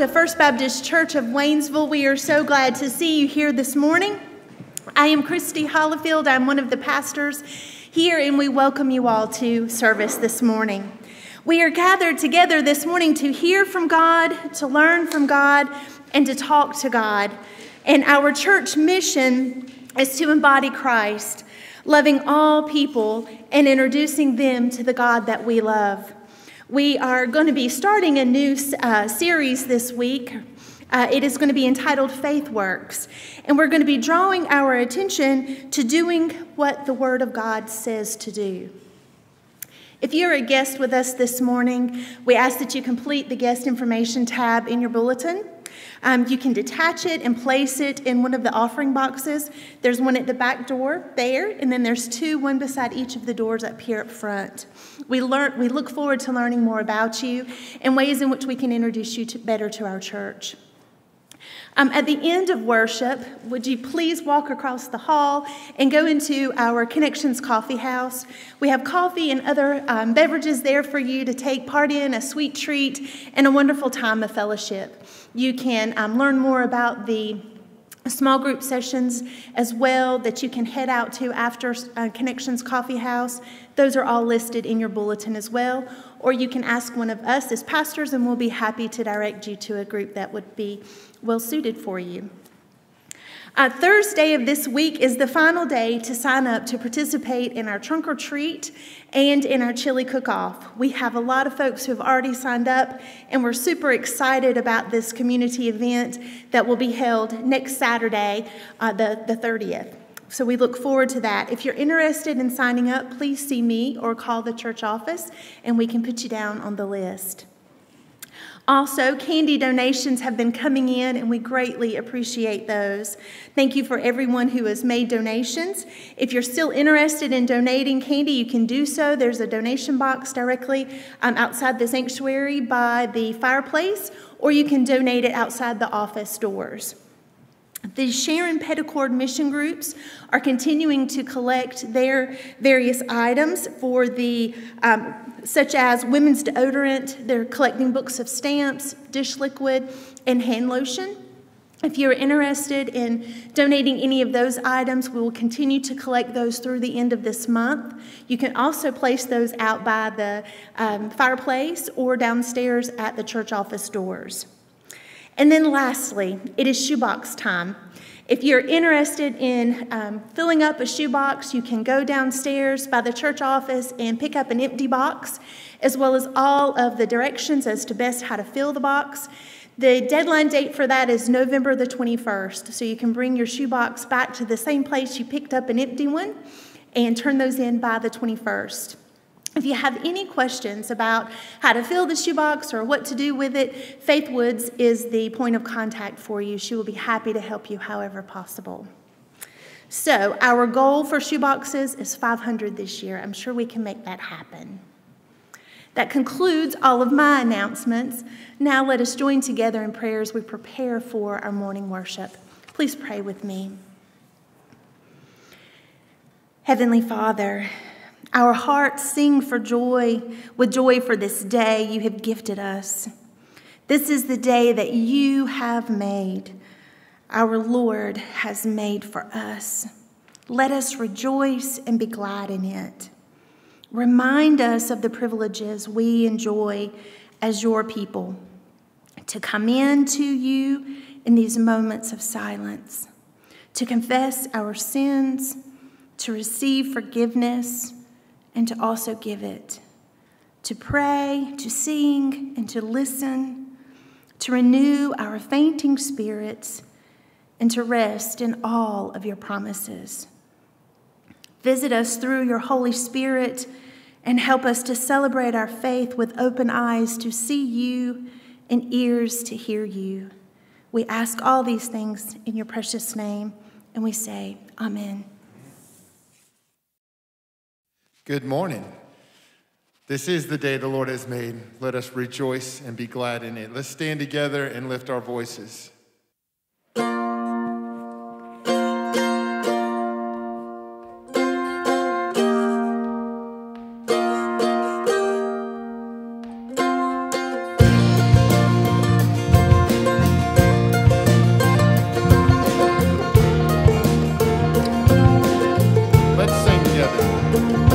to First Baptist Church of Waynesville. We are so glad to see you here this morning. I am Christi Hollifield. I'm one of the pastors here, and we welcome you all to service this morning. We are gathered together this morning to hear from God, to learn from God, and to talk to God. And our church mission is to embody Christ, loving all people and introducing them to the God that we love. We are going to be starting a new uh, series this week. Uh, it is going to be entitled Faith Works. And we're going to be drawing our attention to doing what the Word of God says to do. If you're a guest with us this morning, we ask that you complete the guest information tab in your bulletin. Um, you can detach it and place it in one of the offering boxes. There's one at the back door there, and then there's two, one beside each of the doors up here up front. We, learn, we look forward to learning more about you and ways in which we can introduce you to, better to our church. Um, at the end of worship, would you please walk across the hall and go into our Connections Coffee House? We have coffee and other um, beverages there for you to take part in, a sweet treat, and a wonderful time of fellowship. You can um, learn more about the small group sessions as well that you can head out to after uh, Connections Coffee House. Those are all listed in your bulletin as well. Or you can ask one of us as pastors, and we'll be happy to direct you to a group that would be well suited for you. Uh, Thursday of this week is the final day to sign up to participate in our trunk or treat and in our chili cook off. We have a lot of folks who have already signed up, and we're super excited about this community event that will be held next Saturday, uh, the, the 30th. So we look forward to that. If you're interested in signing up, please see me or call the church office, and we can put you down on the list. Also, candy donations have been coming in, and we greatly appreciate those. Thank you for everyone who has made donations. If you're still interested in donating candy, you can do so. There's a donation box directly um, outside the sanctuary by the fireplace, or you can donate it outside the office doors. The Sharon Petticord mission groups are continuing to collect their various items for the, um, such as women's deodorant. They're collecting books of stamps, dish liquid, and hand lotion. If you're interested in donating any of those items, we will continue to collect those through the end of this month. You can also place those out by the um, fireplace or downstairs at the church office doors. And then lastly, it is shoebox time. If you're interested in um, filling up a shoebox, you can go downstairs by the church office and pick up an empty box, as well as all of the directions as to best how to fill the box. The deadline date for that is November the 21st, so you can bring your shoebox back to the same place you picked up an empty one and turn those in by the 21st. If you have any questions about how to fill the shoebox or what to do with it, Faith Woods is the point of contact for you. She will be happy to help you however possible. So, our goal for shoeboxes is 500 this year. I'm sure we can make that happen. That concludes all of my announcements. Now, let us join together in prayer as we prepare for our morning worship. Please pray with me. Heavenly Father, our hearts sing for joy, with joy for this day you have gifted us. This is the day that you have made, our Lord has made for us. Let us rejoice and be glad in it. Remind us of the privileges we enjoy as your people to come in to you in these moments of silence, to confess our sins, to receive forgiveness and to also give it, to pray, to sing, and to listen, to renew our fainting spirits, and to rest in all of your promises. Visit us through your Holy Spirit and help us to celebrate our faith with open eyes to see you and ears to hear you. We ask all these things in your precious name, and we say, Amen. Good morning. This is the day the Lord has made. Let us rejoice and be glad in it. Let's stand together and lift our voices. Let's sing together.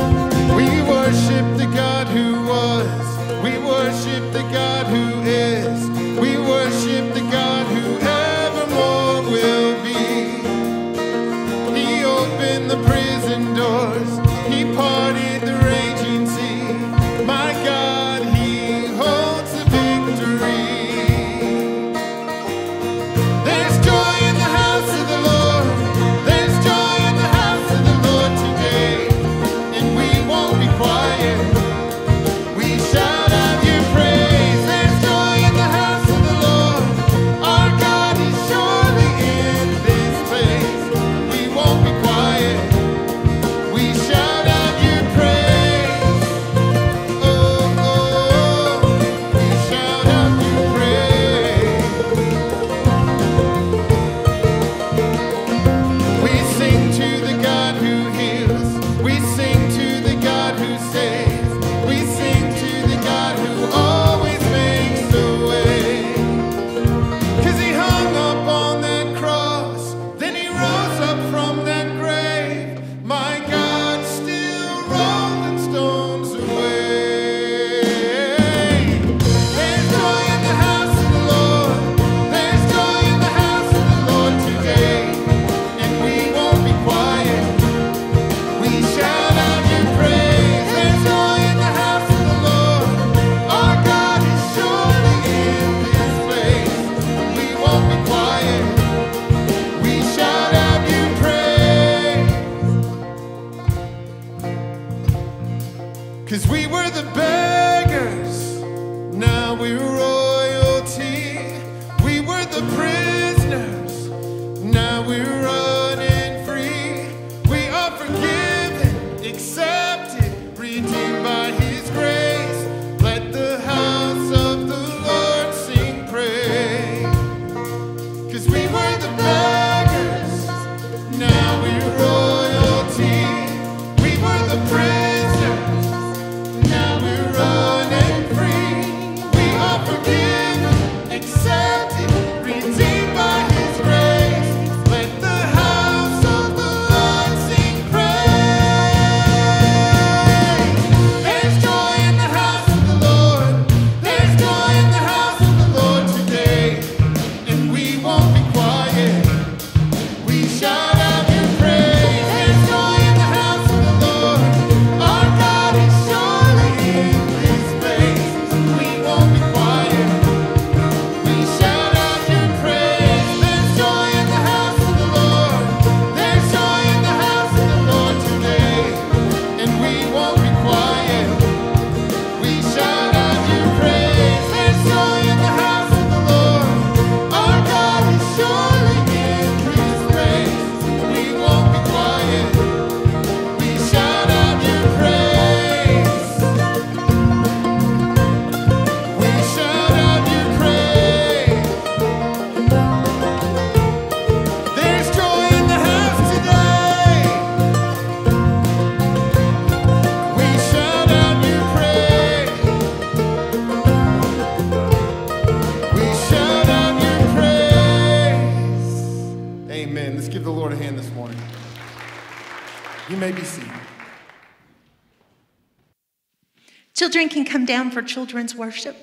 Down for children's worship,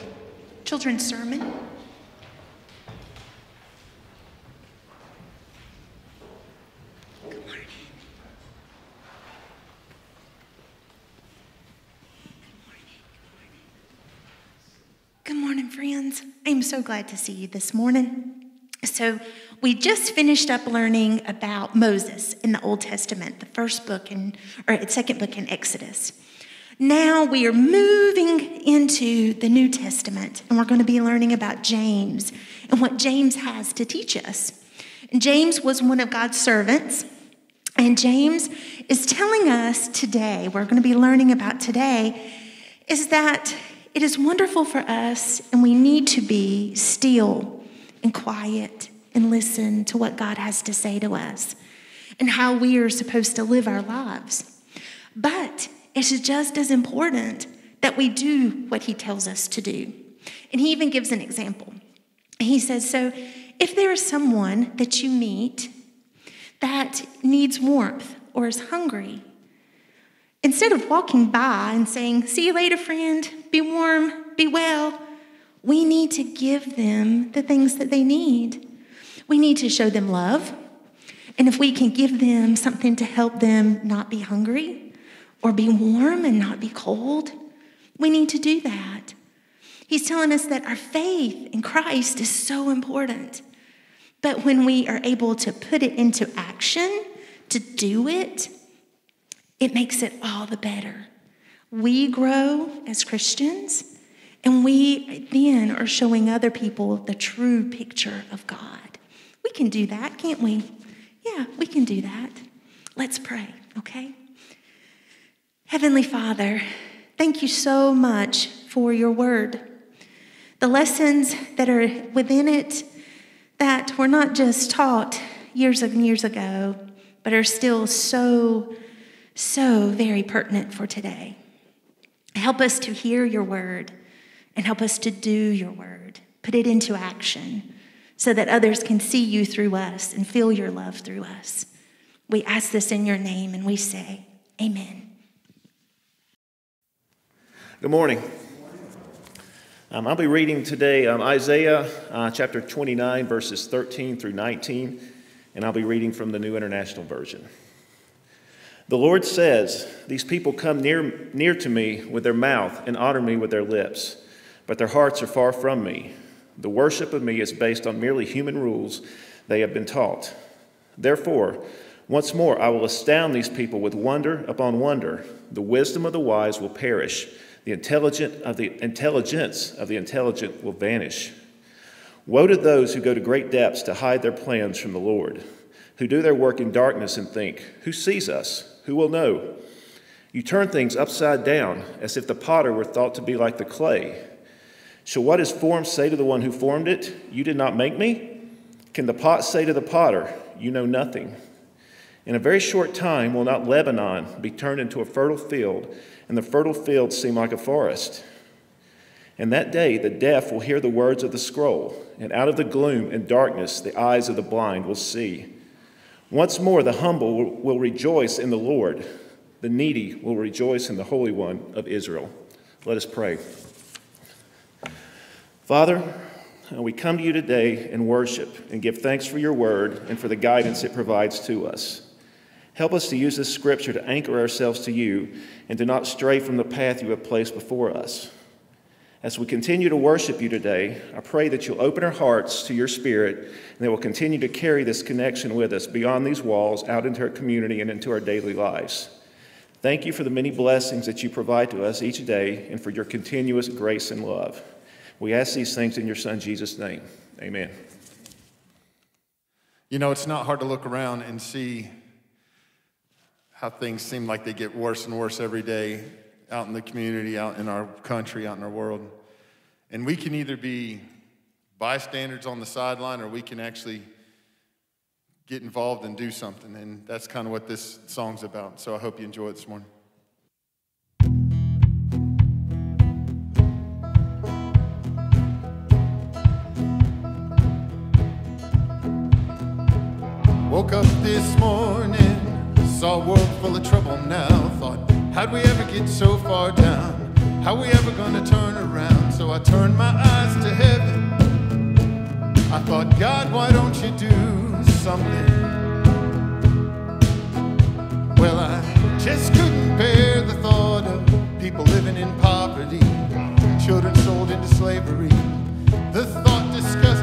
children's sermon. Good morning. Friends. I'm so glad to see you this morning. So, we just finished up learning about Moses in the Old Testament, the first book in, or second book in Exodus. Now we are moving into the New Testament, and we're going to be learning about James and what James has to teach us. And James was one of God's servants, and James is telling us today, we're going to be learning about today, is that it is wonderful for us, and we need to be still and quiet and listen to what God has to say to us and how we are supposed to live our lives. But it is just as important that we do what He tells us to do. And He even gives an example. He says, So if there is someone that you meet that needs warmth or is hungry, instead of walking by and saying, See you later, friend, be warm, be well. We need to give them the things that they need. We need to show them love. And if we can give them something to help them not be hungry or be warm and not be cold, we need to do that. He's telling us that our faith in Christ is so important. But when we are able to put it into action, to do it, it makes it all the better. We grow as Christians, and we then are showing other people the true picture of God. We can do that, can't we? Yeah, we can do that. Let's pray, okay? Heavenly Father, thank you so much for your word. The lessons that are within it that were not just taught years and years ago, but are still so, so very pertinent for today. Help us to hear your word and help us to do your word. Put it into action so that others can see you through us and feel your love through us. We ask this in your name and we say, Amen. Good morning. Um, I'll be reading today um, Isaiah uh, chapter 29, verses 13 through 19, and I'll be reading from the New International Version. The Lord says, These people come near, near to me with their mouth and honor me with their lips, but their hearts are far from me. The worship of me is based on merely human rules they have been taught. Therefore, once more I will astound these people with wonder upon wonder. The wisdom of the wise will perish the intelligent of the intelligence of the intelligent will vanish. Woe to those who go to great depths to hide their plans from the Lord, who do their work in darkness and think, Who sees us? Who will know? You turn things upside down, as if the potter were thought to be like the clay. Shall what is formed say to the one who formed it, You did not make me? Can the pot say to the potter, You know nothing? In a very short time will not Lebanon be turned into a fertile field? and the fertile fields seem like a forest. And that day, the deaf will hear the words of the scroll, and out of the gloom and darkness, the eyes of the blind will see. Once more, the humble will, will rejoice in the Lord, the needy will rejoice in the Holy One of Israel. Let us pray. Father, we come to you today in worship and give thanks for your word and for the guidance it provides to us. Help us to use this scripture to anchor ourselves to you and to not stray from the path you have placed before us. As we continue to worship you today, I pray that you'll open our hearts to your spirit and that we'll continue to carry this connection with us beyond these walls, out into our community, and into our daily lives. Thank you for the many blessings that you provide to us each day and for your continuous grace and love. We ask these things in your Son, Jesus' name. Amen. You know, it's not hard to look around and see how things seem like they get worse and worse every day out in the community, out in our country, out in our world. And we can either be bystanders on the sideline or we can actually get involved and do something. And that's kind of what this song's about. So I hope you enjoy it this morning. Woke up this morning Saw a world full of trouble now. Thought, how'd we ever get so far down? How we ever gonna turn around? So I turned my eyes to heaven. I thought, God, why don't you do something? Well, I just couldn't bear the thought of people living in poverty, children sold into slavery. The thought disgusted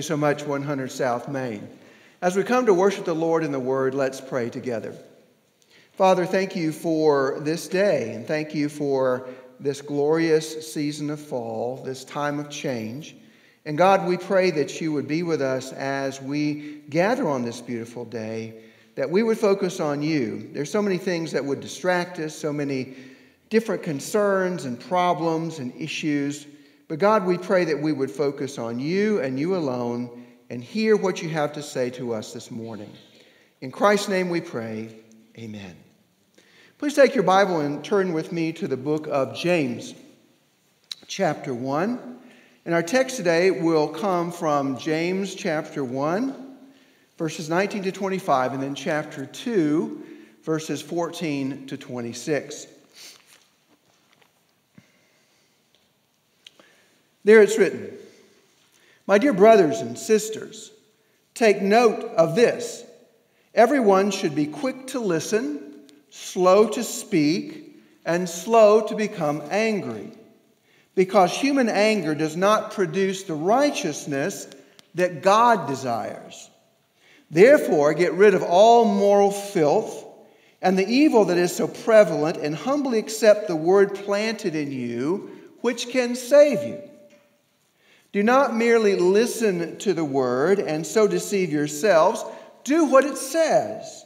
you so much, 100 South Main. As we come to worship the Lord in the Word, let's pray together. Father, thank you for this day, and thank you for this glorious season of fall, this time of change. And God, we pray that you would be with us as we gather on this beautiful day, that we would focus on you. There's so many things that would distract us, so many different concerns and problems and issues. But God, we pray that we would focus on you and you alone and hear what you have to say to us this morning. In Christ's name we pray. Amen. Please take your Bible and turn with me to the book of James, chapter 1. And our text today will come from James chapter 1, verses 19 to 25, and then chapter 2, verses 14 to 26. There it's written My dear brothers and sisters, take note of this. Everyone should be quick to listen, slow to speak, and slow to become angry, because human anger does not produce the righteousness that God desires. Therefore, get rid of all moral filth and the evil that is so prevalent, and humbly accept the word planted in you, which can save you. Do not merely listen to the word and so deceive yourselves. Do what it says.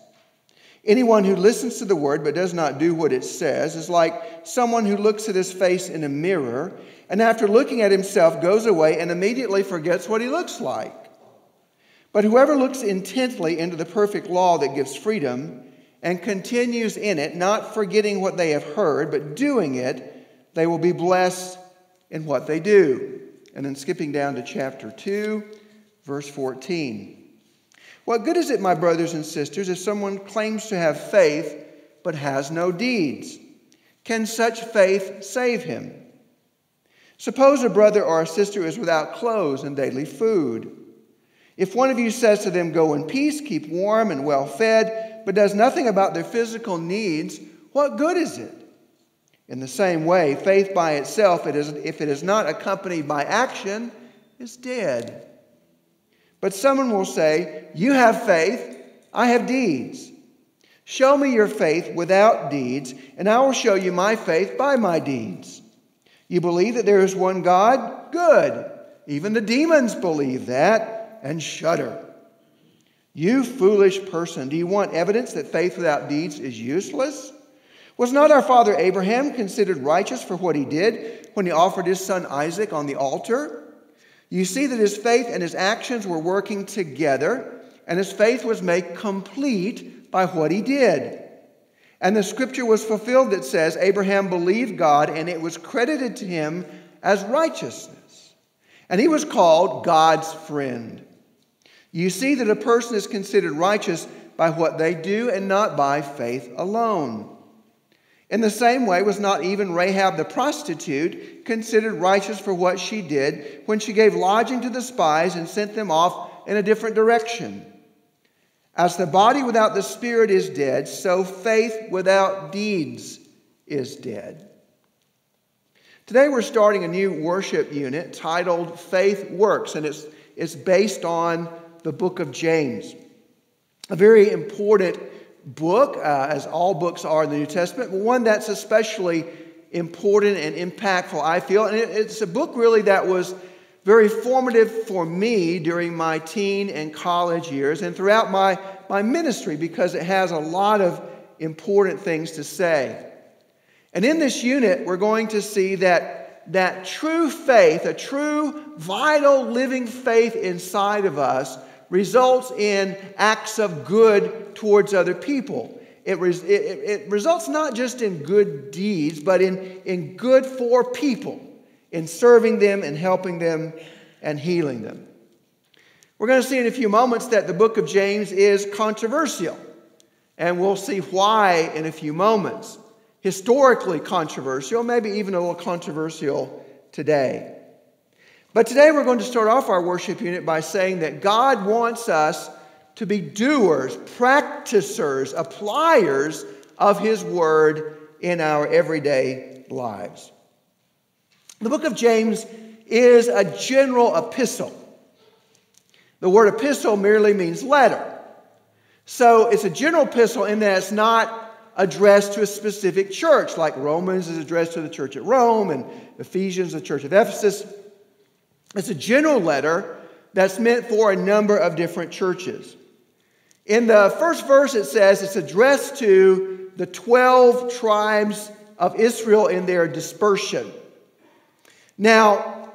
Anyone who listens to the word but does not do what it says is like someone who looks at his face in a mirror and after looking at himself goes away and immediately forgets what he looks like. But whoever looks intently into the perfect law that gives freedom and continues in it, not forgetting what they have heard, but doing it, they will be blessed in what they do. And then skipping down to chapter 2, verse 14. What good is it, my brothers and sisters, if someone claims to have faith but has no deeds? Can such faith save him? Suppose a brother or a sister is without clothes and daily food. If one of you says to them, Go in peace, keep warm and well fed, but does nothing about their physical needs, what good is it? In the same way, faith by itself, it is, if it is not accompanied by action, is dead. But someone will say, You have faith, I have deeds. Show me your faith without deeds, and I will show you my faith by my deeds. You believe that there is one God? Good. Even the demons believe that and shudder. You foolish person, do you want evidence that faith without deeds is useless? Was not our father Abraham considered righteous for what he did when he offered his son Isaac on the altar? You see that his faith and his actions were working together, and his faith was made complete by what he did. And the scripture was fulfilled that says, Abraham believed God, and it was credited to him as righteousness. And he was called God's friend. You see that a person is considered righteous by what they do and not by faith alone. In the same way, was not even Rahab the prostitute considered righteous for what she did when she gave lodging to the spies and sent them off in a different direction? As the body without the spirit is dead, so faith without deeds is dead. Today we're starting a new worship unit titled Faith Works, and it's, it's based on the book of James. A very important book, uh, as all books are in the New Testament, but one that's especially important and impactful, I feel. And it, it's a book really that was very formative for me during my teen and college years and throughout my, my ministry because it has a lot of important things to say. And in this unit, we're going to see that, that true faith, a true, vital, living faith inside of us, results in acts of good towards other people. It, res, it, it, results not just in good deeds, but in, in good for people, in serving them and helping them and healing them. We're going to see in a few moments that the book of James is controversial, and we'll see why in a few moments. Historically controversial, maybe even a little controversial today. But today we're going to start off our worship unit by saying that God wants us to be doers, practicers, appliers of His Word in our everyday lives. The book of James is a general epistle. The word epistle merely means letter. So it's a general epistle in that it's not addressed to a specific church, like Romans is addressed to the church at Rome and Ephesians, the church of Ephesus. It's a general letter that's meant for a number of different churches. In the first verse, it says it's addressed to the 12 tribes of Israel in their dispersion. Now,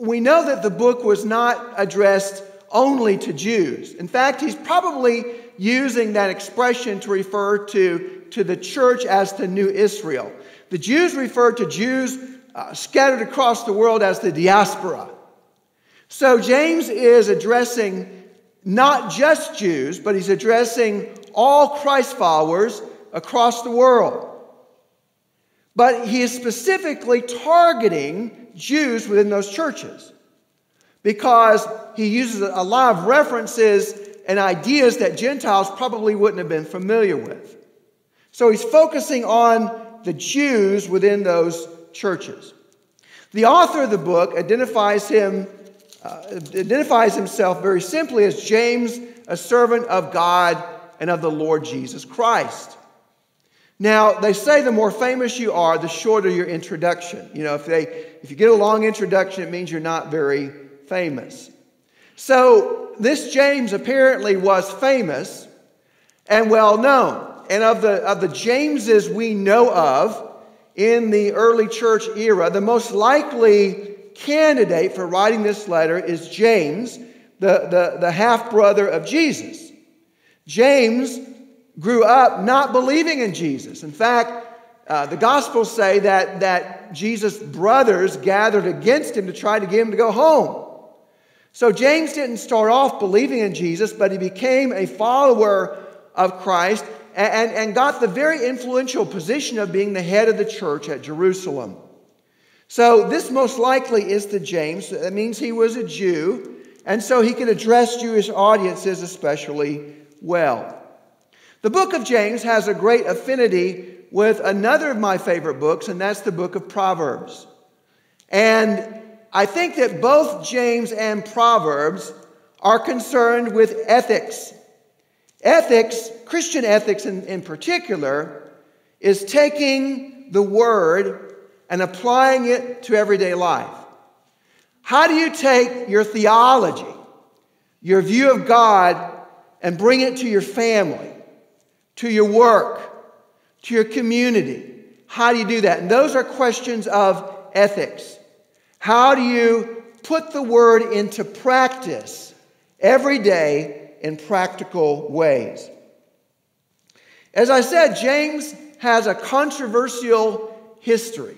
we know that the book was not addressed only to Jews. In fact, he's probably using that expression to refer to, to the church as the new Israel. The Jews refer to Jews uh, scattered across the world as the diaspora. So James is addressing not just Jews, but he's addressing all Christ followers across the world. But he is specifically targeting Jews within those churches because he uses a lot of references and ideas that Gentiles probably wouldn't have been familiar with. So he's focusing on the Jews within those churches. The author of the book identifies him uh, identifies himself very simply as James, a servant of God and of the Lord Jesus Christ. Now, they say the more famous you are, the shorter your introduction. You know, if, they, if you get a long introduction, it means you're not very famous. So, this James apparently was famous and well known. And of the, of the Jameses we know of, in the early church era, the most likely candidate for writing this letter is James, the, the, the half brother of Jesus. James grew up not believing in Jesus. In fact, uh, the Gospels say that, that Jesus' brothers gathered against him to try to get him to go home. So James didn't start off believing in Jesus, but he became a follower of Christ and, and got the very influential position of being the head of the church at Jerusalem. So, this most likely is the James. That means he was a Jew, and so he could address Jewish audiences especially well. The book of James has a great affinity with another of my favorite books, and that's the book of Proverbs. And I think that both James and Proverbs are concerned with ethics. Ethics, Christian ethics in, in particular, is taking the word and applying it to everyday life. How do you take your theology, your view of God, and bring it to your family, to your work, to your community? How do you do that? And those are questions of ethics. How do you put the word into practice every day in practical ways? As I said, James has a controversial history.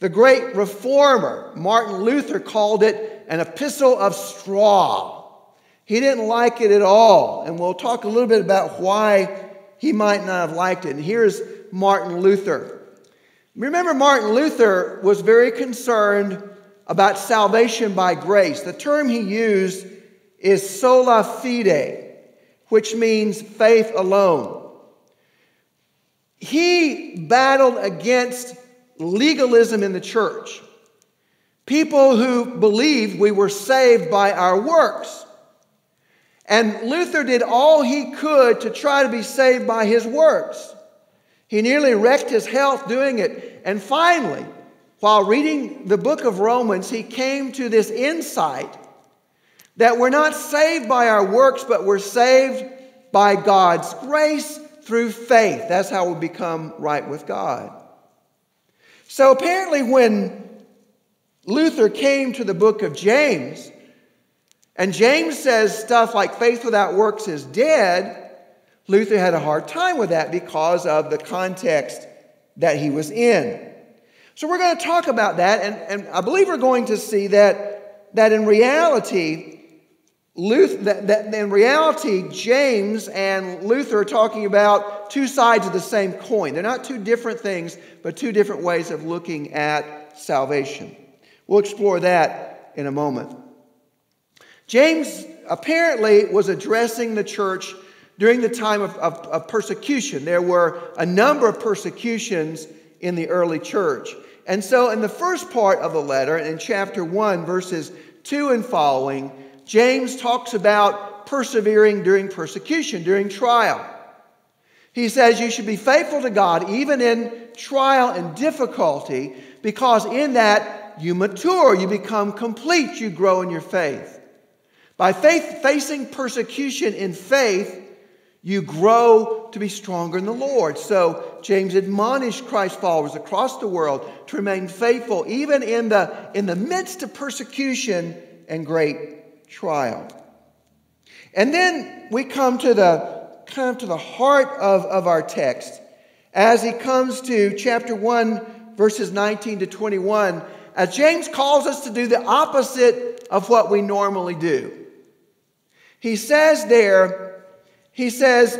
The great reformer, Martin Luther, called it an epistle of straw. He didn't like it at all, and we'll talk a little bit about why he might not have liked it. And here's Martin Luther. Remember, Martin Luther was very concerned about salvation by grace. The term he used is sola fide, which means faith alone. He battled against legalism in the church. People who believed we were saved by our works. And Luther did all he could to try to be saved by his works. He nearly wrecked his health doing it. And finally, while reading the book of Romans, he came to this insight that we're not saved by our works, but we're saved by God's grace through faith. That's how we become right with God. So apparently, when Luther came to the book of James, and James says stuff like faith without works is dead, Luther had a hard time with that because of the context that he was in. So we're going to talk about that, and, and I believe we're going to see that, that in reality, Luther, that, that in reality, James and Luther are talking about two sides of the same coin. They're not two different things, but two different ways of looking at salvation. We'll explore that in a moment. James apparently was addressing the church during the time of, of, of persecution. There were a number of persecutions in the early church. And so, in the first part of the letter, in chapter 1, verses 2 and following, James talks about persevering during persecution, during trial. He says you should be faithful to God even in trial and difficulty, because in that you mature, you become complete, you grow in your faith. By faith, facing persecution in faith, you grow to be stronger in the Lord. So James admonished Christ followers across the world to remain faithful even in the, in the midst of persecution and great trial. And then we come to the of to the heart of, of our text as he comes to chapter 1, verses 19 to 21, as James calls us to do the opposite of what we normally do. He says there, he says,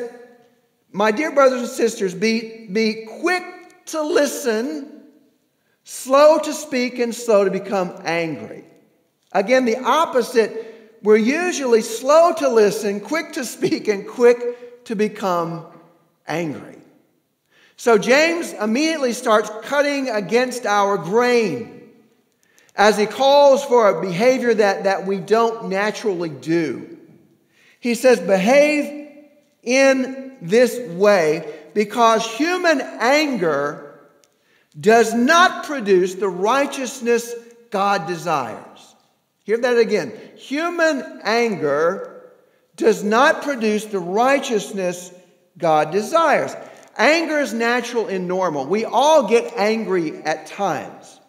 My dear brothers and sisters, be, be quick to listen, slow to speak, and slow to become angry. Again, the opposite we're usually slow to listen, quick to speak, and quick to become angry. So James immediately starts cutting against our grain as he calls for a behavior that, that we don't naturally do. He says, Behave in this way because human anger does not produce the righteousness God desires. Hear that again. Human anger does not produce the righteousness God desires. Anger is natural and normal. We all get angry at times.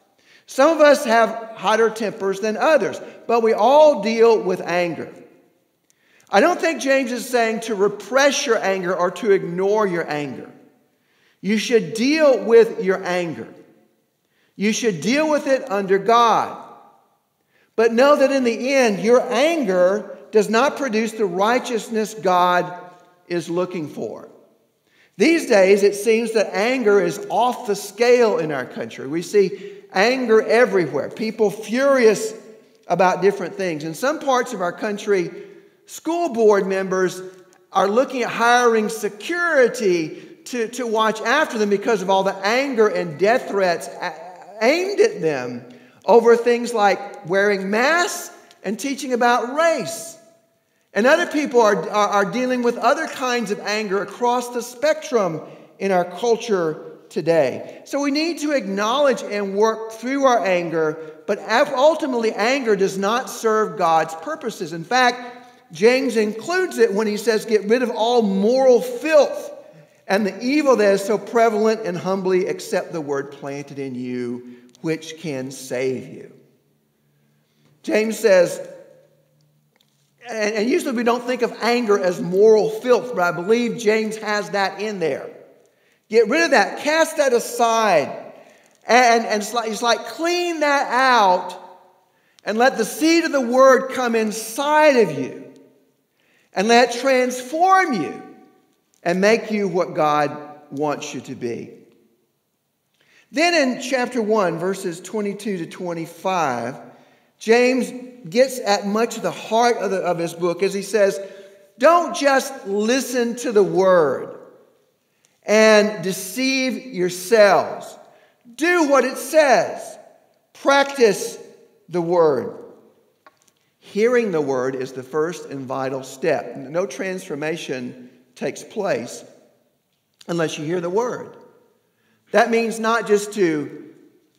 Some of us have hotter tempers than others, but we all deal with anger. I don't think James is saying to repress your anger or to ignore your anger. You should deal with your anger. You should deal with it under God. But know that in the end, your anger does not produce the righteousness God is looking for. These days, it seems that anger is off the scale in our country. We see anger everywhere, people furious about different things. In some parts of our country, school board members are looking at hiring security to, to watch after them because of all the anger and death threats aimed at them over things like wearing masks and teaching about race. And other people are, are, are, dealing with other kinds of anger across the spectrum in our culture today. So we need to acknowledge and work through our anger, but ultimately, anger does not serve God's purposes. In fact, James includes it when he says, Get rid of all moral filth and the evil that is so prevalent, and humbly accept the word planted in you, which can save you. James says, and, usually we don't think of anger as moral filth, but I believe James has that in there. Get rid of that, cast that aside, and, and it's, like, it's like clean that out and let the seed of the word come inside of you and let it transform you and make you what God wants you to be. Then in chapter 1, verses 22 to 25, James gets at much of the heart of, the, of his book as he says, Don't just listen to the word and deceive yourselves. Do what it says, practice the word. Hearing the word is the first and vital step. No transformation takes place unless you hear the word. That means not just to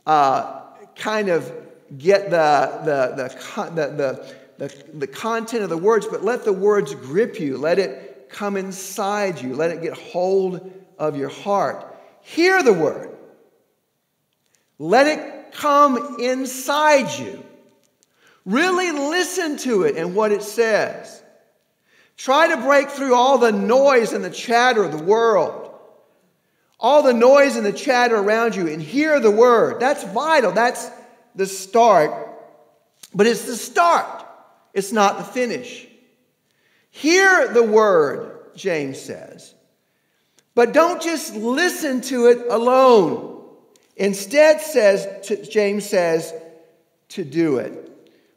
uh, kind of get the, the, the, the, the, the content of the words, but let the words grip you. Let it come inside you. Let it get hold of your heart. Hear the word. Let it come inside you. Really listen to it and what it says. Try to break through all the noise and the chatter of the world, all the noise and the chatter around you, and hear the word. That's vital. That's the start, but it's the start, it's not the finish. Hear the word, James says, but don't just listen to it alone. Instead, says James says, to do it.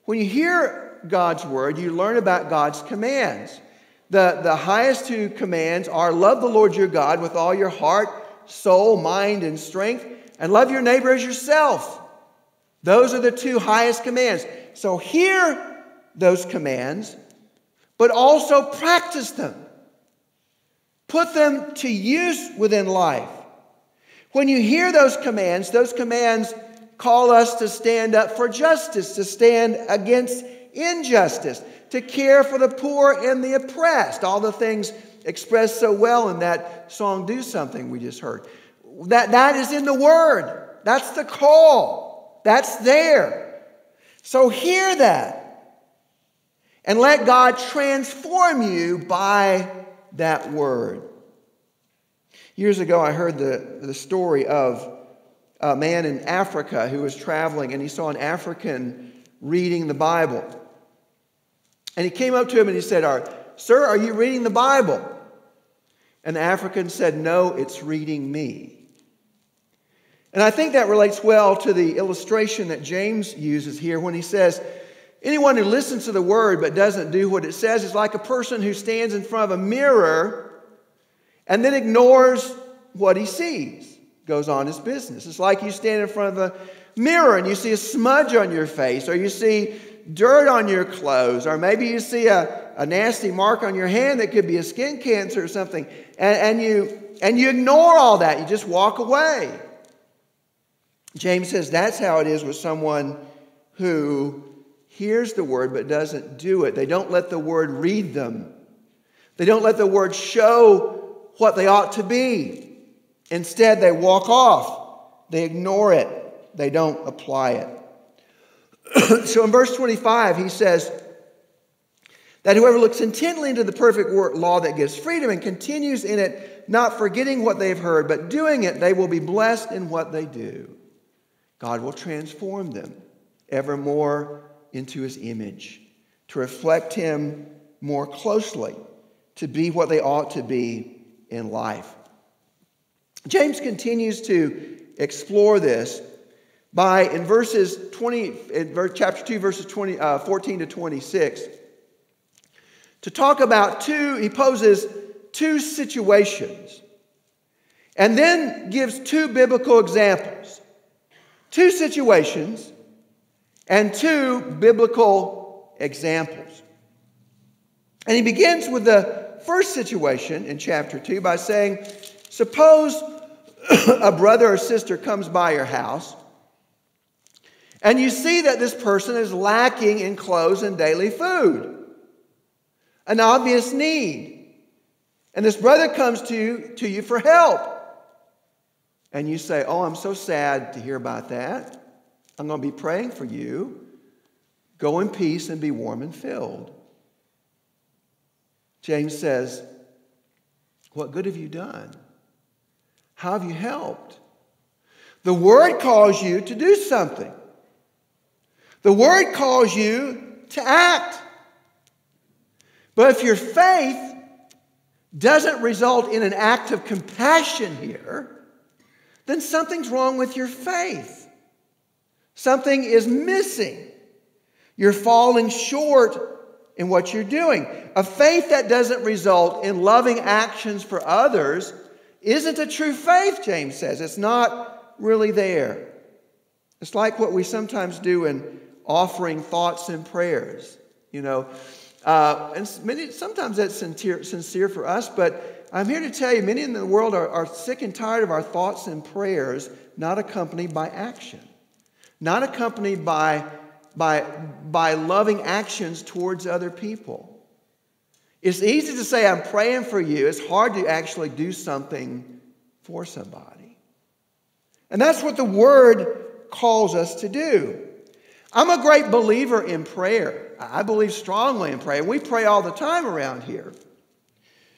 When you hear God's word, you learn about God's commands. The, the highest two commands are love the Lord your God with all your heart, soul, mind, and strength, and love your neighbor as yourself. Those are the two highest commands. So hear those commands, but also practice them. Put them to use within life. When you hear those commands, those commands call us to stand up for justice, to stand against injustice, to care for the poor and the oppressed. All the things expressed so well in that song, Do Something, we just heard. That, that is in the Word. That's the call. That's there. So hear that. And let God transform you by that Word. Years ago, I heard the, the story of a man in Africa who was traveling and he saw an African reading the Bible. And he came up to him and he said, Sir, are you reading the Bible? And the African said, No, it's reading me. And I think that relates well to the illustration that James uses here when he says, Anyone who listens to the word but doesn't do what it says is like a person who stands in front of a mirror and then ignores what he sees, goes on his business. It's like you stand in front of a mirror and you see a smudge on your face, or you see dirt on your clothes, or maybe you see a, a nasty mark on your hand that could be a skin cancer or something, and, and, you, and you ignore all that. You just walk away. James says that's how it is with someone who hears the word but doesn't do it. They don't let the word read them, they don't let the word show what they ought to be. Instead, they walk off, they ignore it, they don't apply it. so in verse 25, he says that whoever looks intently into the perfect law that gives freedom and continues in it, not forgetting what they've heard, but doing it, they will be blessed in what they do. God will transform them ever more into his image, to reflect him more closely, to be what they ought to be in life. James continues to explore this by, in verses 20, in chapter 2, verses 20, uh, 14 to 26, to talk about two, he poses two situations and then gives two biblical examples. Two situations and two biblical examples. And he begins with the first situation in chapter 2 by saying, Suppose a brother or sister comes by your house and you see that this person is lacking in clothes and daily food, an obvious need. And this brother comes to you, to you for help. And you say, Oh, I'm so sad to hear about that. I'm going to be praying for you. Go in peace and be warm and filled. James says, What good have you done? How have you helped? The word calls you to do something. The word calls you to act. But if your faith doesn't result in an act of compassion here, then something's wrong with your faith. Something is missing. You're falling short in what you're doing. A faith that doesn't result in loving actions for others isn't a true faith, James says. It's not really there. It's like what we sometimes do in offering thoughts and prayers. You know, uh, and many, sometimes that's sincere, sincere for us, but I'm here to tell you many in the world are, are sick and tired of our thoughts and prayers not accompanied by action, not accompanied by, by, by loving actions towards other people. It's easy to say, I'm praying for you. It's hard to actually do something for somebody. And that's what the word calls us to do. I'm a great believer in prayer. I believe strongly in prayer. We pray all the time around here.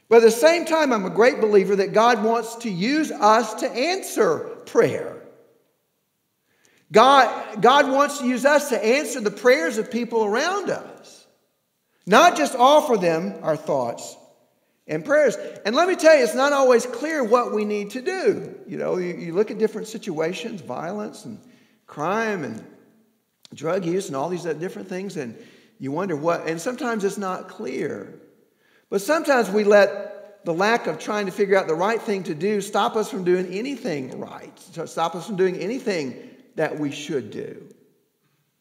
But at the same time, I'm a great believer that God wants to use us to answer prayer. God, God wants to use us to answer the prayers of people around us, not just offer them our thoughts and prayers. And let me tell you, it's not always clear what we need to do. You know, you, you look at different situations, violence and crime and drug use and all these different things, and you wonder what, and sometimes it's not clear. But sometimes we let the lack of trying to figure out the right thing to do stop us from doing anything right, stop us from doing anything that we should do.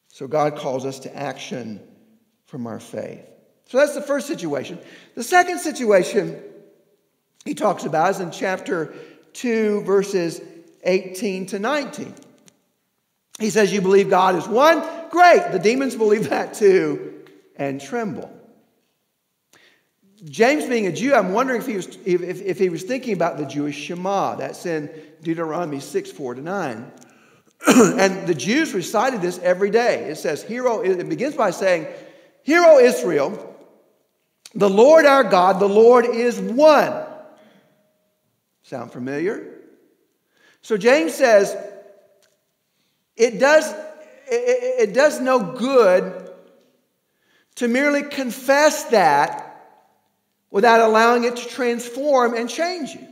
So God calls us to action from our faith. So that's the first situation. The second situation he talks about is in chapter 2, verses 18 to 19. He says, You believe God is one? Great. The demons believe that too and tremble. James, being a Jew, I'm wondering if he was, if, if he was thinking about the Jewish Shema. That's in Deuteronomy 6 4 to 9. and the Jews recited this every day. It says, Hero, it begins by saying, Hear, O Israel, the Lord our God, the Lord is one. Sound familiar? So James says, it does, it, it does no good to merely confess that without allowing it to transform and change you.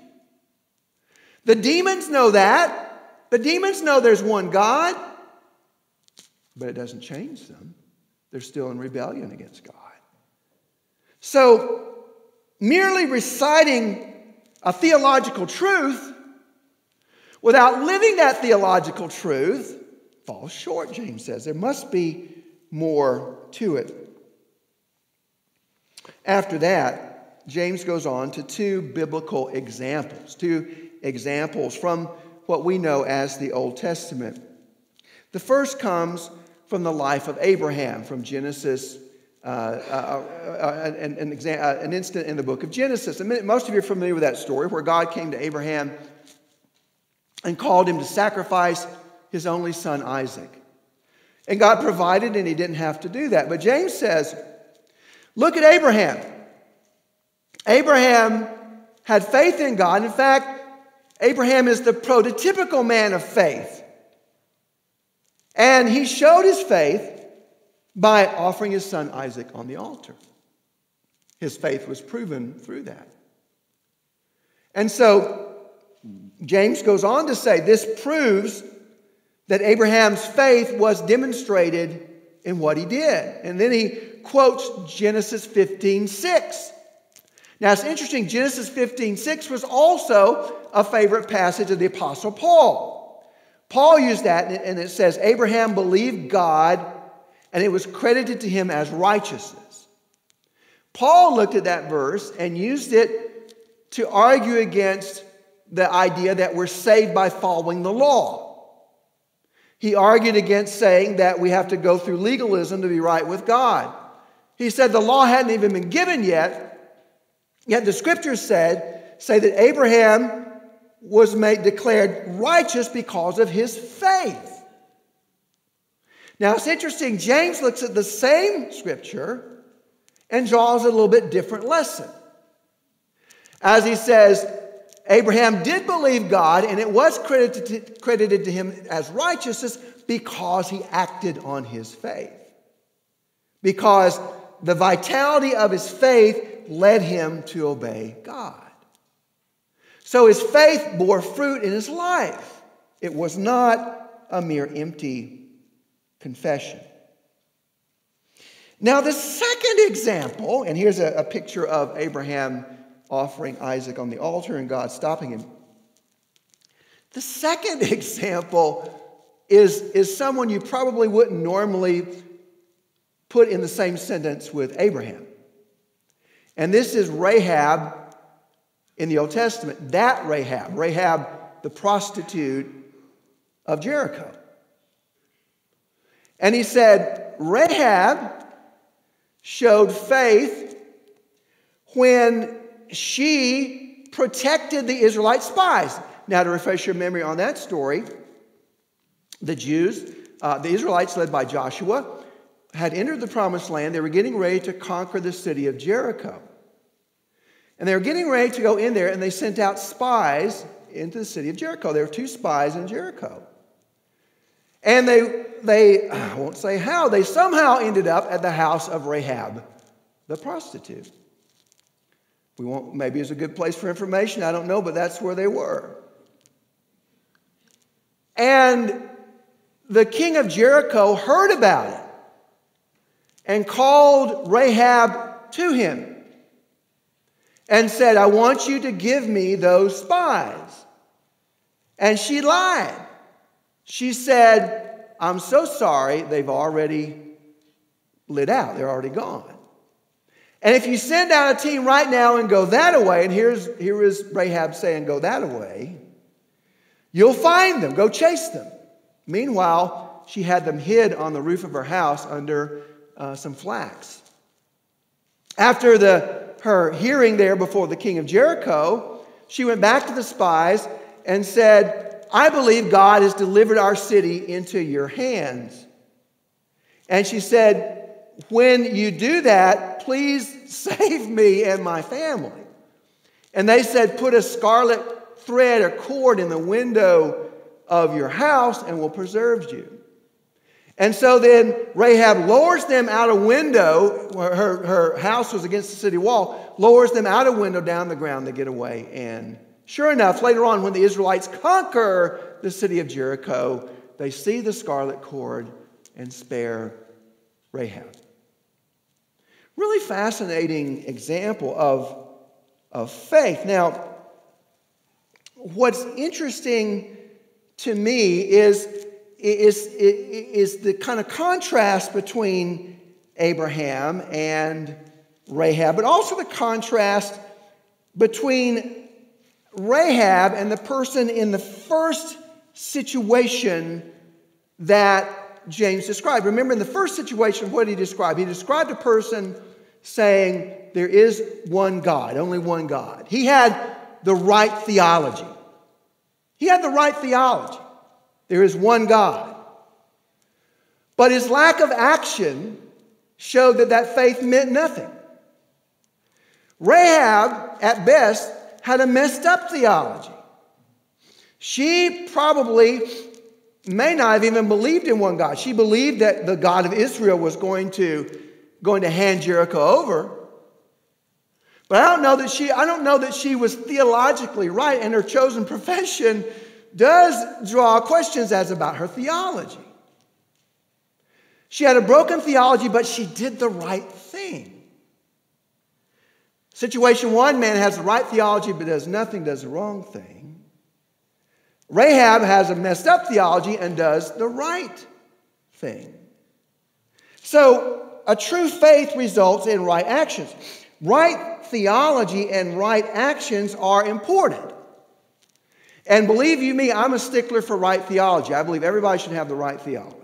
The demons know that. The demons know there's one God, but it doesn't change them. They're still in rebellion against God. So, merely reciting a theological truth without living that theological truth falls short, James says. There must be more to it. After that, James goes on to two biblical examples, two examples from what we know as the Old Testament. The first comes from the life of Abraham, from Genesis, uh, uh, uh, an, an, exa- uh, an, instant in the book of Genesis. Most of you are familiar with that story where God came to Abraham and called him to sacrifice his only son Isaac. And God provided, and he didn't have to do that. But James says, look at Abraham. Abraham had faith in God. In fact, Abraham is the prototypical man of faith. And he showed his faith by offering his son Isaac on the altar. His faith was proven through that. And so James goes on to say this proves that Abraham's faith was demonstrated in what he did. And then he quotes Genesis 15 6. Now it's interesting, Genesis 15 6 was also a favorite passage of the Apostle Paul. Paul used that, and it says, Abraham believed God, and it was credited to him as righteousness. Paul looked at that verse and used it to argue against the idea that we're saved by following the law. He argued against saying that we have to go through legalism to be right with God. He said the law hadn't even been given yet, yet the scriptures said, say that Abraham was made declared righteous because of his faith. Now it's interesting, James looks at the same scripture and draws a little bit different lesson. As he says, Abraham did believe God, and it was credited to, credited to him as righteousness because he acted on his faith. Because the vitality of his faith led him to obey God. So his faith bore fruit in his life. It was not a mere empty confession. Now, the second example, and here's a, a picture of Abraham offering Isaac on the altar and God stopping him. The second example is, is someone you probably wouldn't normally put in the same sentence with Abraham. And this is Rahab in the Old Testament. That Rahab, Rahab, the prostitute of Jericho. And he said, Rahab showed faith when she protected the Israelite spies. Now, to refresh your memory on that story, the Jews, uh, the Israelites led by Joshua, had entered the promised land. They were getting ready to conquer the city of Jericho. And they were getting ready to go in there, and they sent out spies into the city of Jericho. There were two spies in Jericho. And they, they, I won't say how, they somehow ended up at the house of Rahab, the prostitute. We won't, maybe it's a good place for information, I don't know, but that's where they were. And the king of Jericho heard about it and called Rahab to him and said, I want you to give me those spies. And she lied. She said, I'm so sorry, they've already lit out, they're already gone. And if you send out a team right now and go that away, and here's, here is Rahab saying, Go that away, you'll find them, go chase them. Meanwhile, she had them hid on the roof of her house under uh, some flax. After the, her hearing there before the king of Jericho, she went back to the spies and said, I believe God has delivered our city into your hands. And she said, When you do that, Please save me and my family. And they said, Put a scarlet thread or cord in the window of your house, and we'll preserve you. And so then Rahab lowers them out a window, her, her house was against the city wall, lowers them out a window down the ground to get away. And sure enough, later on, when the Israelites conquer the city of Jericho, they see the scarlet cord and spare Rahab. Really fascinating example of, of faith. Now, what's interesting to me is, is, is the kind of contrast between Abraham and Rahab, but also the contrast between Rahab and the person in the first situation that James described. Remember, in the first situation, what did he describe? He described a person saying there is one God, only one God. He had the right theology. He had the right theology. There is one God. But his lack of action showed that that faith meant nothing. Rahab, at best, had a messed up theology. She probably may not have even believed in one God. She believed that the God of Israel was going to going to hand Jericho over. But I don't know that she, I don't know that she was theologically right, and her chosen profession does draw questions as about her theology. She had a broken theology, but she did the right thing. Situation one, man has the right theology but does nothing, does the wrong thing. Rahab has a messed up theology and does the right thing. So, a true faith results in right actions. Right theology and right actions are important. And believe you me, I'm a stickler for right theology. I believe everybody should have the right theology.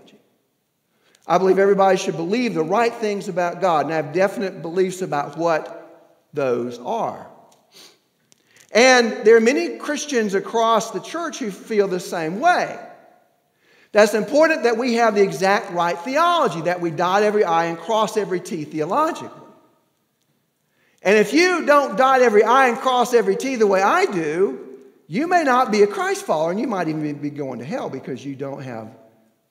I believe everybody should believe the right things about God and have definite beliefs about what those are. And there are many Christians across the church who feel the same way. That's important that we have the exact right theology, that we dot every I and cross every T theologically. And if you don't dot every I and cross every T the way I do, you may not be a Christ follower and you might even be going to hell because you don't have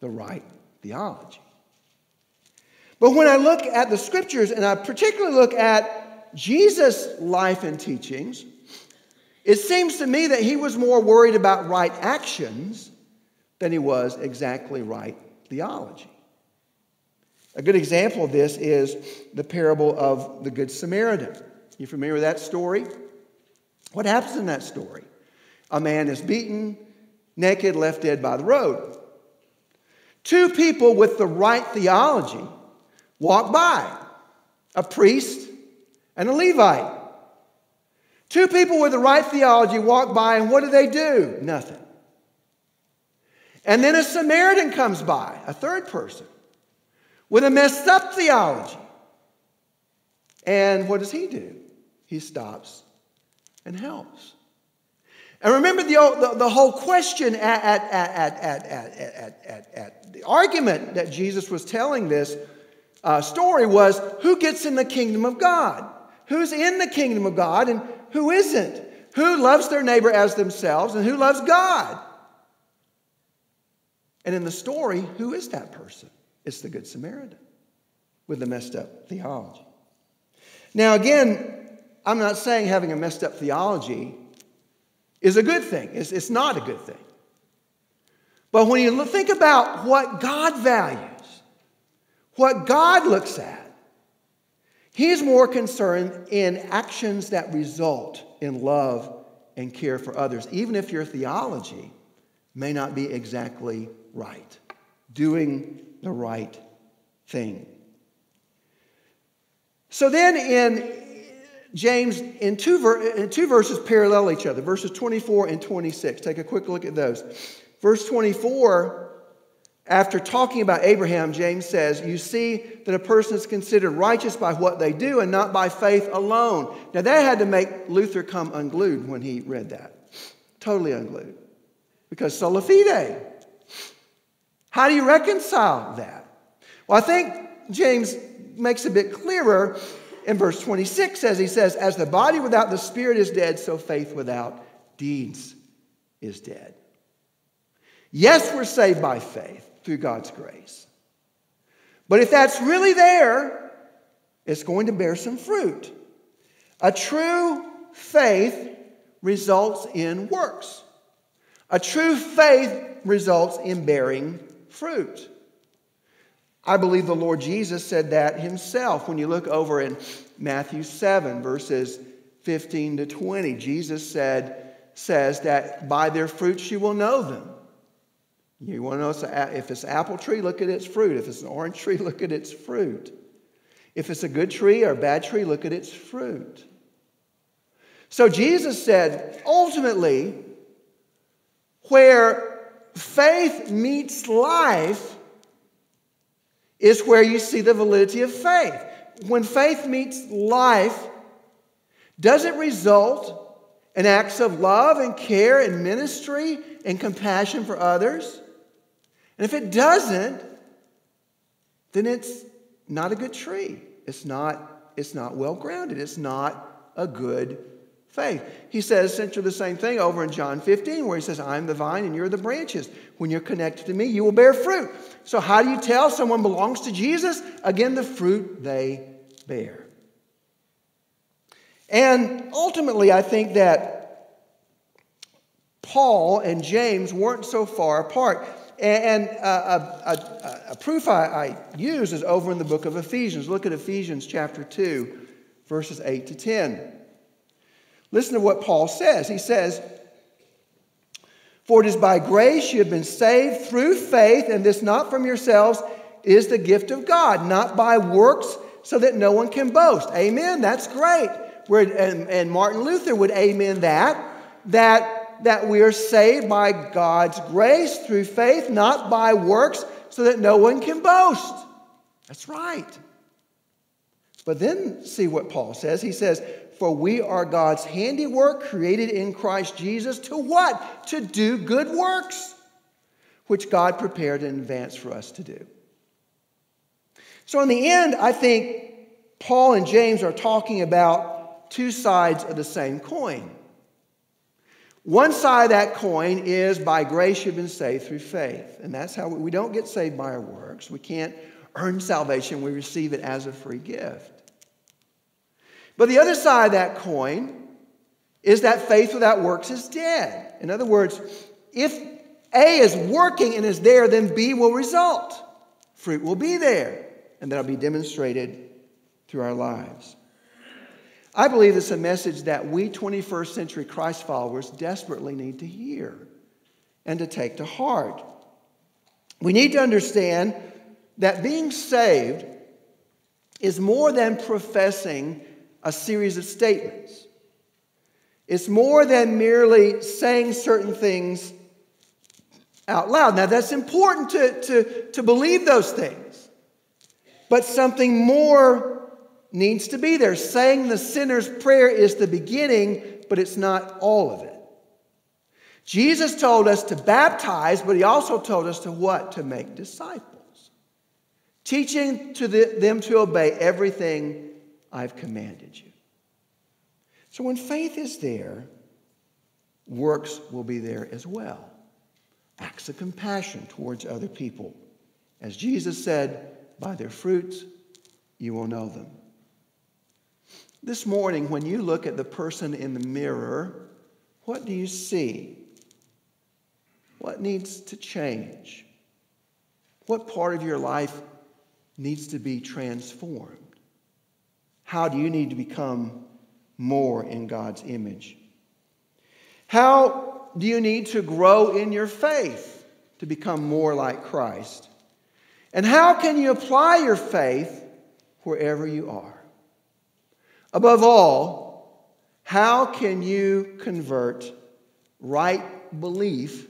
the right theology. But when I look at the scriptures and I particularly look at Jesus' life and teachings, it seems to me that he was more worried about right actions than he was exactly right theology. A good example of this is the parable of the Good Samaritan. You familiar with that story? What happens in that story? A man is beaten, naked, left dead by the road. Two people with the right theology walk by a priest and a Levite. Two people with the right theology walk by, and what do they do? Nothing. And then a Samaritan comes by, a third person, with a messed up theology. And what does he do? He stops and helps. And remember the, the, the whole question at, at, at, at, at, at, at, the argument that Jesus was telling this uh, story was who gets in the kingdom of God? Who's in the kingdom of God and who isn't? Who loves their neighbor as themselves and who loves God? And in the story, who is that person? It's the Good Samaritan with the messed up theology. Now, again, I'm not saying having a messed up theology is a good thing, it's, it's not a good thing. But when you think about what God values, what God looks at, He's more concerned in actions that result in love and care for others, even if your theology may not be exactly right, doing the right thing. So then in James, in two, in two verses parallel each other, verses 24 and 26. Take a quick look at those. Verse 24, after talking about Abraham, James says, You see that a person is considered righteous by what they do and not by faith alone. Now, that had to make Luther come unglued when he read that. Totally unglued. Because sola fide. How do you reconcile that? Well, I think James makes a bit clearer in verse 26 as he says, As the body without the spirit is dead, so faith without deeds is dead. Yes, we're saved by faith through God's grace. But if that's really there, it's going to bear some fruit. A true faith results in works. A true faith results in bearing fruit. I believe the Lord Jesus said that himself. When you look over in Matthew 7, verses 15 to 20, Jesus said, says that by their fruits you will know them. You want to know if it's an apple tree, look at its fruit. If it's an orange tree, look at its fruit. If it's a good tree or a bad tree, look at its fruit. So Jesus said, ultimately, where faith meets life, is where you see the validity of faith. When faith meets life, does it result in acts of love and care and ministry and compassion for others? And if it doesn't, then it's not a good tree. It's not, it's not well grounded. It's not a good faith. He says essentially the same thing over in John 15, where he says, I'm the vine and you're the branches. When you're connected to me, you will bear fruit. So, how do you tell someone belongs to Jesus? Again, the fruit they bear. And ultimately, I think that Paul and James weren't so far apart. And a, a, uh, uh, uh, a proof I, I use is over in the book of Ephesians. Look at Ephesians chapter 2, verses 8 to 10. Listen to what Paul says. He says, For it is by grace you have been saved through faith, and this not from yourselves. is the gift of God, not by works, so that no one can boast. Amen. That's great. And, and Martin Luther would amen that, that, that we are saved by God's grace through faith, not by works, so that no one can boast. That's right. But then see what Paul says. He says, For we are God's handiwork, created in Christ Jesus, to what? To do good works, which God prepared in advance for us to do. So, in the end, I think Paul and James are talking about two sides of the same coin. One side of that coin is by grace you've been saved through faith. And that's how we, we don't get saved by our works. We can't earn salvation, we receive it as a free gift. But the other side of that coin is that faith without works is dead. In other words, if A is working and is there, then B will result. Fruit will be there, and that'll be demonstrated through our lives. I believe it's a message that we 21st century Christ followers desperately need to hear and to take to heart. We need to understand that being saved is more than professing a series of statements. It's more than merely saying certain things out loud. Now, that's important to, to, to believe those things, but something more needs to be there. Saying the sinner's prayer is the beginning, but it's not all of it. Jesus told us to baptize, but he also told us to what? To make disciples, teaching to the, them to obey everything I've commanded you. So when faith is there, works will be there as well. Acts of compassion towards other people. As Jesus said, by their fruits you will know them. This morning, when you look at the person in the mirror, what do you see? What needs to change? What part of your life needs to be transformed? How do you need to become more in God's image? How do you need to grow in your faith to become more like Christ? And how can you apply your faith wherever you are? Above all, how can you convert right belief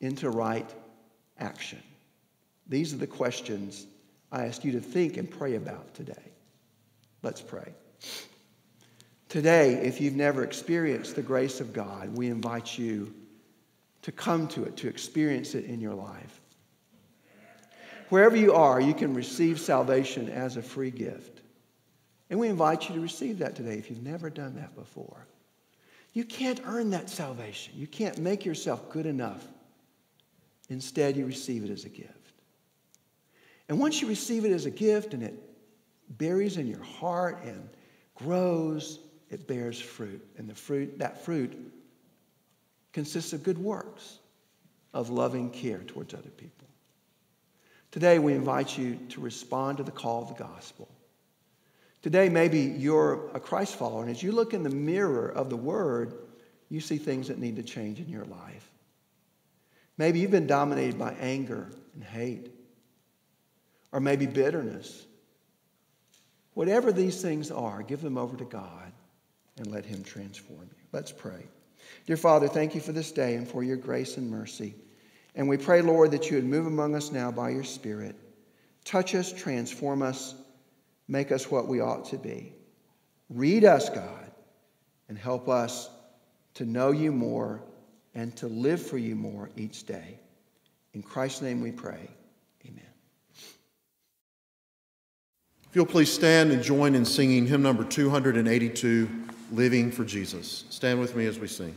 into right action? These are the questions I ask you to think and pray about today. Let's pray. Today, if you've never experienced the grace of God, we invite you to come to it, to experience it in your life. Wherever you are, you can receive salvation as a free gift. And we invite you to receive that today if you've never done that before. You can't earn that salvation, you can't make yourself good enough. Instead, you receive it as a gift. And once you receive it as a gift and it buries in your heart and grows, it bears fruit. And the fruit, that fruit consists of good works, of loving care towards other people. Today, we invite you to respond to the call of the gospel. Today, maybe you're a Christ follower, and as you look in the mirror of the Word, you see things that need to change in your life. Maybe you've been dominated by anger and hate, or maybe bitterness. Whatever these things are, give them over to God and let Him transform you. Let's pray. Dear Father, thank you for this day and for your grace and mercy. And we pray, Lord, that you would move among us now by your Spirit. Touch us, transform us make us what we ought to be. Read us, God, and help us to know you more and to live for you more each day. In Christ's name we pray. Amen. If you'll please stand and join in singing hymn number 282, Living for Jesus. Stand with me as we sing.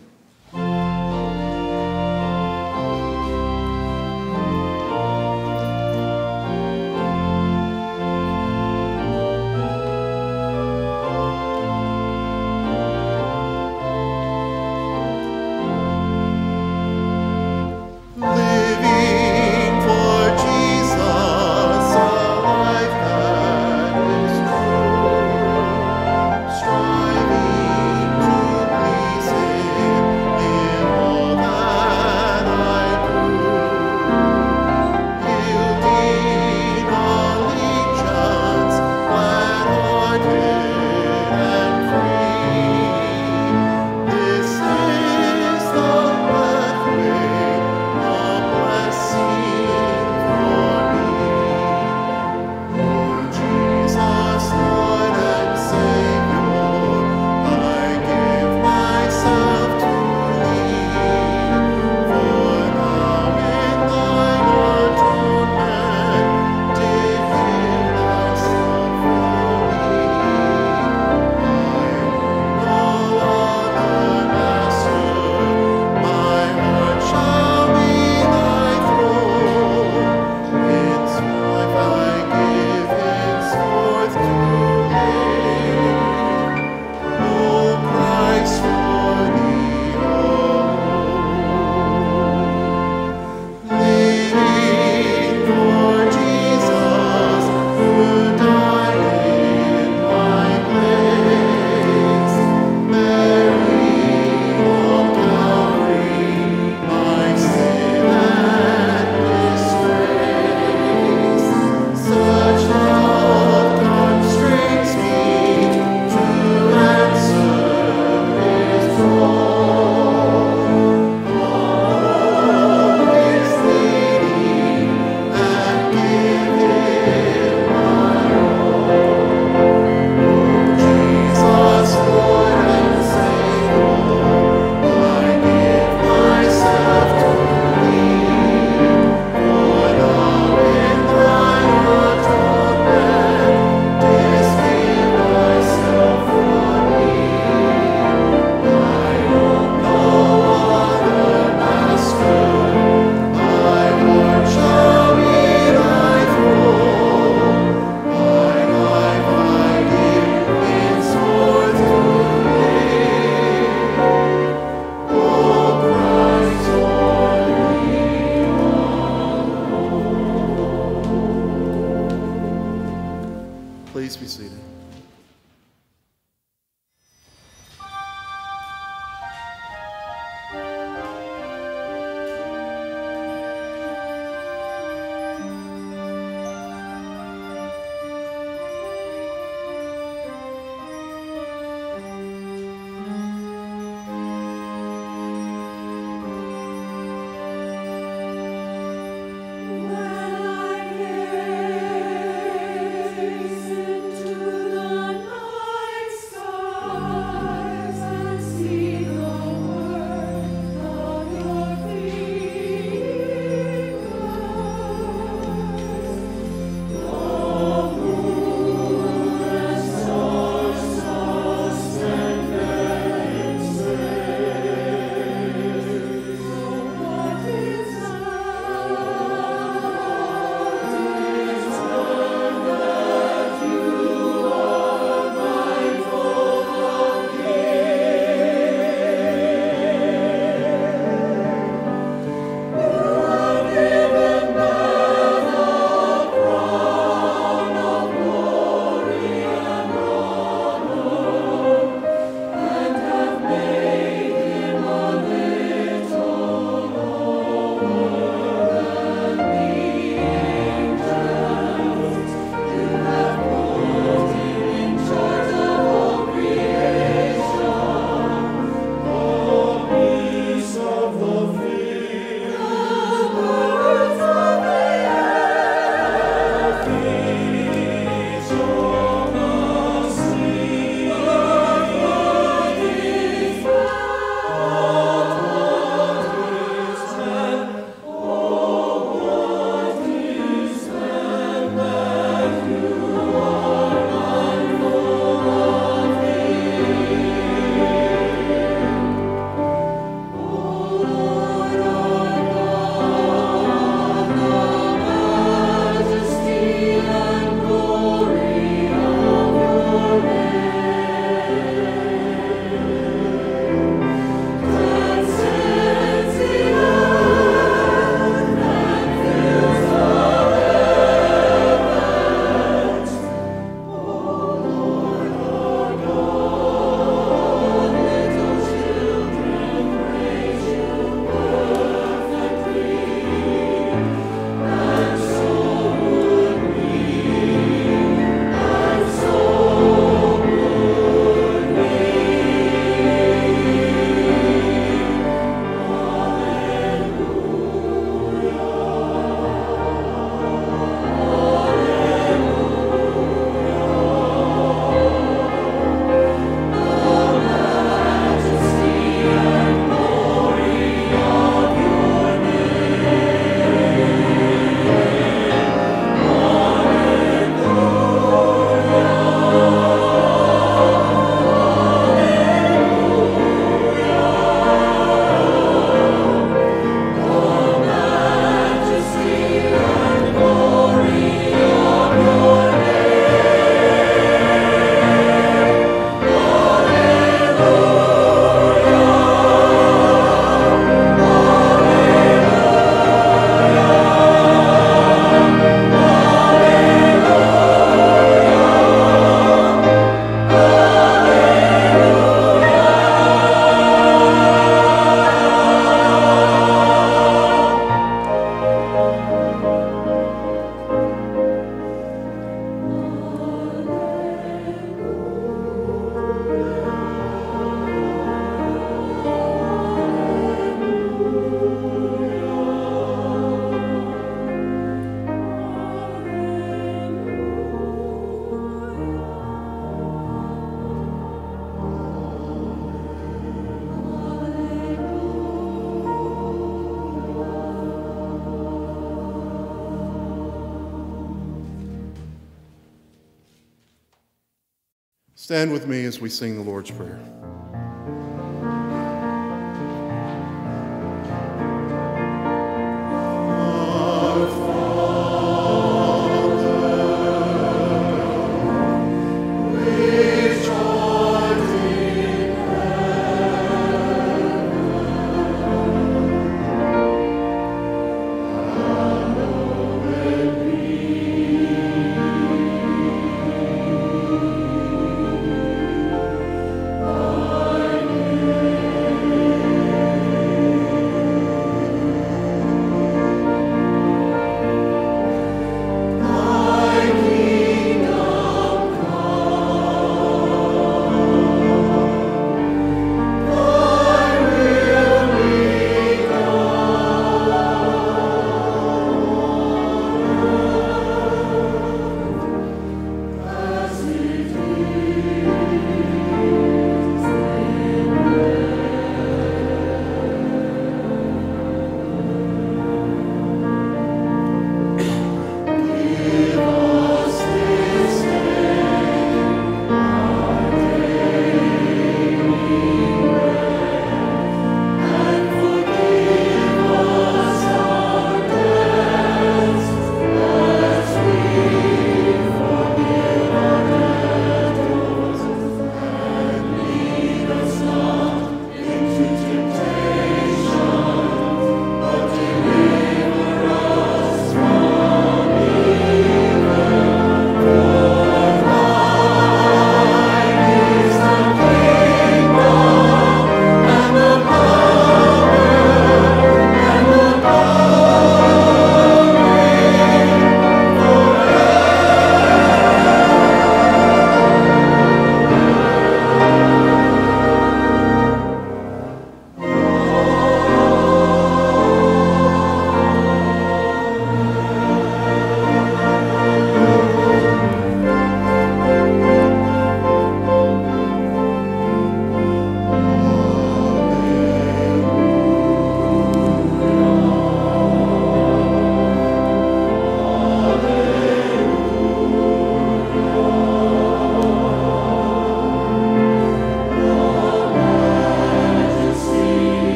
Stand with me as we sing the Lord's Prayer.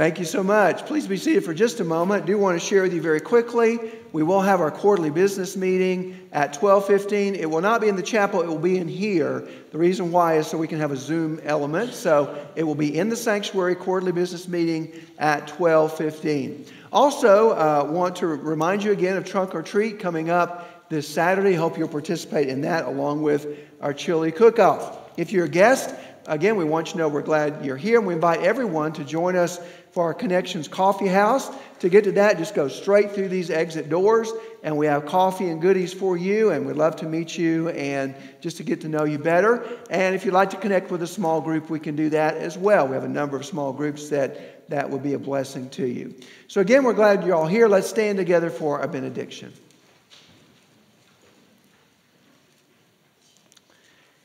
Thank you so much. Please be seated for just a moment. I do want to share with you very quickly. We will have our quarterly business meeting at 12:15. It will not be in the chapel, it will be in here. The reason why is so we can have a Zoom element. So it will be in the sanctuary quarterly business meeting at 12:15. Also, uh, want to remind you again of Trunk or Treat coming up this Saturday. Hope you'll participate in that along with our chili cook-off. If you're a guest, again, we want you to know we're glad you're here, and we invite everyone to join us for our Connections Coffee House. To get to that, just go straight through these exit doors, and we have coffee and goodies for you, and we'd love to meet you and just to get to know you better. And if you'd like to connect with a small group, we can do that as well. We have a number of small groups that that would be a blessing to you. So again, we're glad you're all here. Let's stand together for a benediction.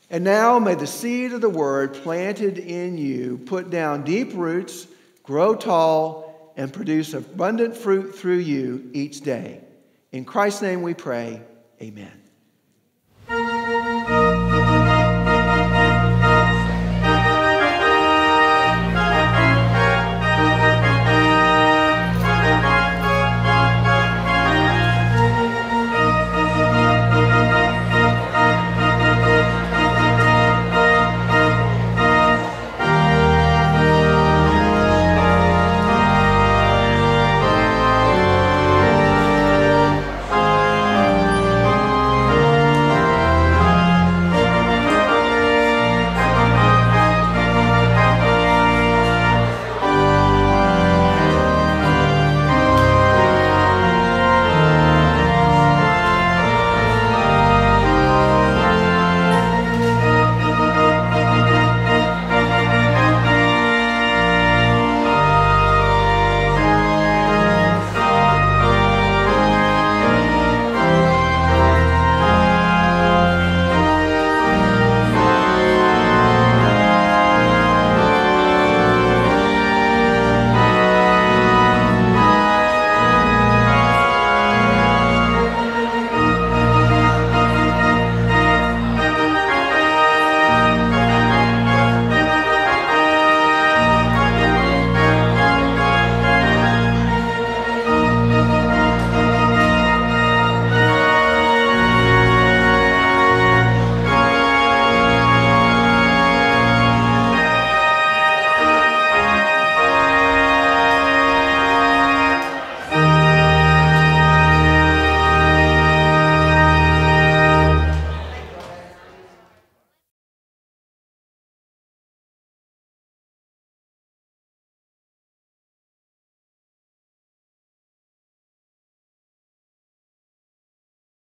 And now may the seed of the word planted in you put down deep roots grow tall, and produce abundant fruit through you each day. In Christ's name we pray, amen.